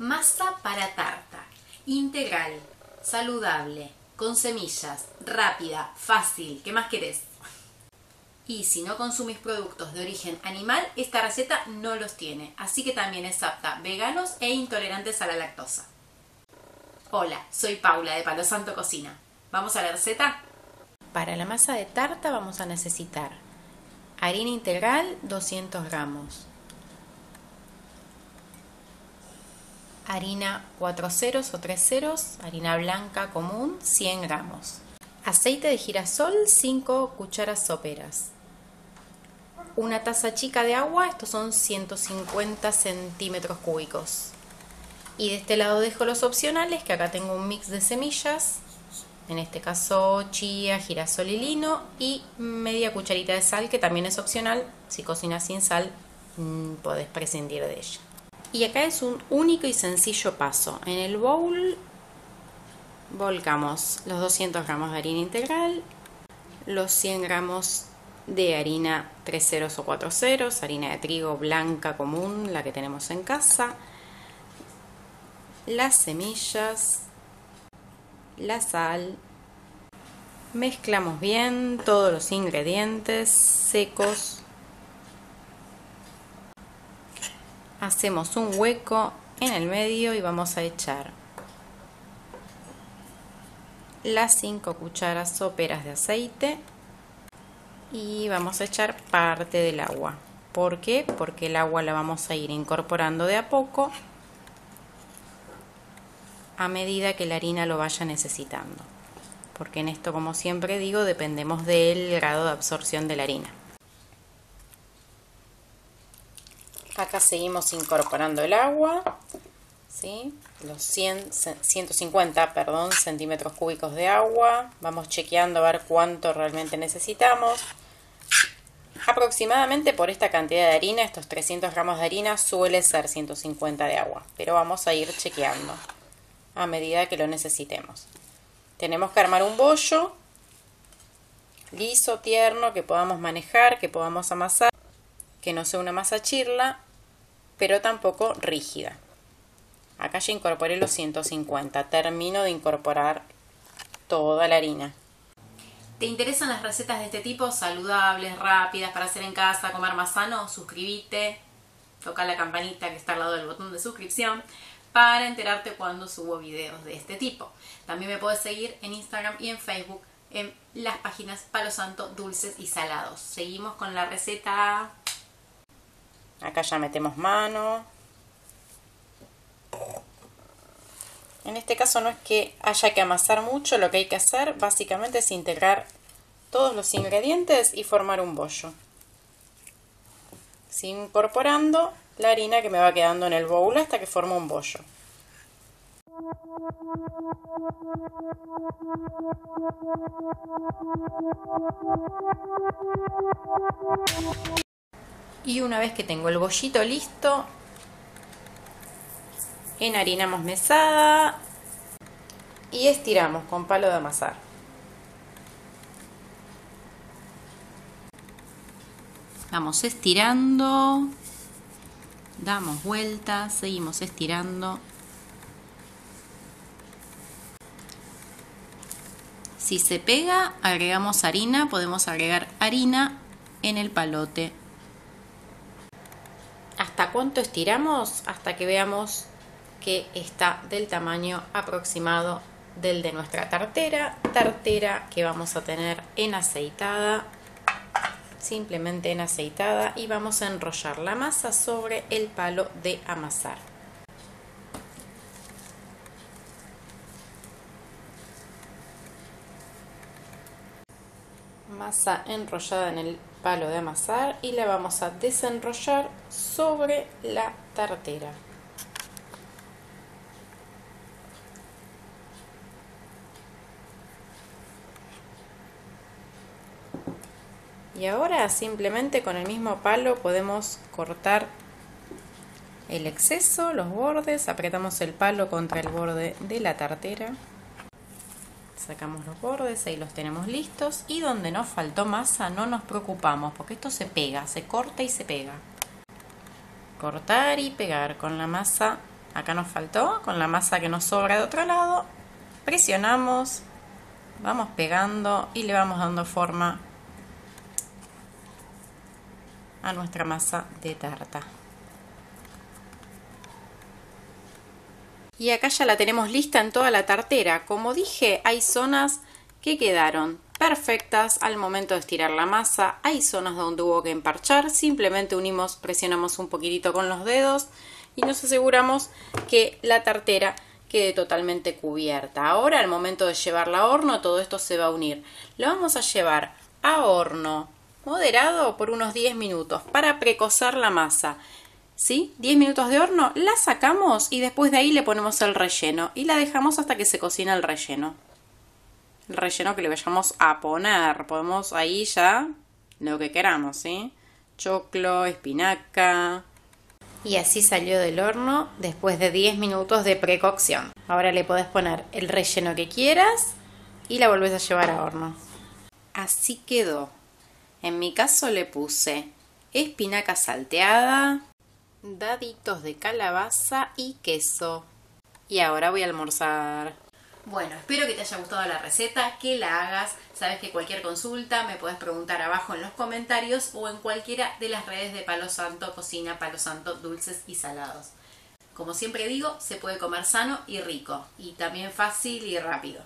Masa para tarta. Integral, saludable, con semillas, rápida, fácil. ¿Qué más querés? Y si no consumís productos de origen animal, esta receta no los tiene, así que también es apta veganos e intolerantes a la lactosa. Hola, soy Paula de Palo Santo Cocina. ¿Vamos a la receta? Para la masa de tarta vamos a necesitar harina integral 200 gramos, harina 4 ceros o 3 ceros, harina blanca común 100 gramos, aceite de girasol 5 cucharas soperas, una taza chica de agua, estos son 150 centímetros cúbicos. Y de este lado dejo los opcionales, que acá tengo un mix de semillas, en este caso chía, girasol y lino, y media cucharita de sal, que también es opcional, si cocinas sin sal mm, podés prescindir de ella. Y acá es un único y sencillo paso. En el bowl volcamos los 200 gramos de harina integral, los 100 gramos de harina 3 ceros o 4 ceros, harina de trigo blanca común, la que tenemos en casa, las semillas, la sal, mezclamos bien todos los ingredientes secos hacemos un hueco en el medio y vamos a echar las 5 cucharas soperas de aceite y vamos a echar parte del agua. ¿Por qué? Porque el agua la vamos a ir incorporando de a poco a medida que la harina lo vaya necesitando. Porque en esto, como siempre digo, dependemos del grado de absorción de la harina. Acá seguimos incorporando el agua, los 100, 150 perdón, centímetros cúbicos de agua. Vamos chequeando a ver cuánto realmente necesitamos. Aproximadamente por esta cantidad de harina, estos 300 gramos de harina, suele ser 150 de agua. Pero vamos a ir chequeando a medida que lo necesitemos. Tenemos que armar un bollo liso, tierno, que podamos manejar, que podamos amasar, que no sea una masa chirla, pero tampoco rígida. Acá ya incorporé los 150. Termino de incorporar toda la harina. ¿Te interesan las recetas de este tipo? Saludables, rápidas, para hacer en casa, comer más sano. Suscríbete, toca la campanita que está al lado del botón de suscripción para enterarte cuando subo videos de este tipo. También me puedes seguir en Instagram y en Facebook en las páginas Palo Santo Dulces y Salados. Seguimos con la receta. Acá ya metemos mano. En este caso no es que haya que amasar mucho, lo que hay que hacer básicamente es integrar todos los ingredientes y formar un bollo. Incorporando la harina que me va quedando en el bowl hasta que forma un bollo. Y una vez que tengo el bollito listo, enharinamos mesada y estiramos con palo de amasar. Vamos estirando, damos vueltas, seguimos estirando. Si se pega, agregamos harina, podemos agregar harina en el palote. ¿Hasta cuánto estiramos? Hasta que veamos que está del tamaño aproximado del de nuestra tartera, tartera que vamos a tener en aceitada, simplemente en aceitada y vamos a enrollar la masa sobre el palo de amasar. Masa enrollada en el palo de amasar y la vamos a desenrollar sobre la tartera. Y ahora simplemente con el mismo palo podemos cortar el exceso, los bordes, apretamos el palo contra el borde de la tartera, sacamos los bordes, ahí los tenemos listos y donde nos faltó masa no nos preocupamos porque esto se pega, se corta y se pega. Cortar y pegar con la masa Acá nos faltó, con la masa que nos sobra de otro lado, presionamos, vamos pegando y le vamos dando forma a nuestra masa de tarta. Y acá ya la tenemos lista en toda la tartera. Como dije, hay zonas que quedaron perfectas al momento de estirar la masa. Hay zonas donde hubo que emparchar. Simplemente unimos, presionamos un poquitito con los dedos y nos aseguramos que la tartera quede totalmente cubierta. Ahora al momento de llevarla a horno todo esto se va a unir. Lo vamos a llevar a horno moderado por unos 10 minutos para precocer la masa. ¿Sí? 10 minutos de horno, la sacamos y después de ahí le ponemos el relleno y la dejamos hasta que se cocina el relleno. El relleno que le vayamos a poner. Podemos ahí ya lo que queramos, ¿sí? Choclo, espinaca. Y así salió del horno después de 10 minutos de precocción. Ahora le podés poner el relleno que quieras y la volvés a llevar a horno. Así quedó. En mi caso le puse espinaca salteada, daditos de calabaza y queso. Y ahora voy a almorzar. Bueno, espero que te haya gustado la receta, que la hagas. Sabes que cualquier consulta me puedes preguntar abajo en los comentarios o en cualquiera de las redes de Palo Santo Cocina, Palo Santo Dulces y Salados. Como siempre digo, se puede comer sano y rico, y también fácil y rápido.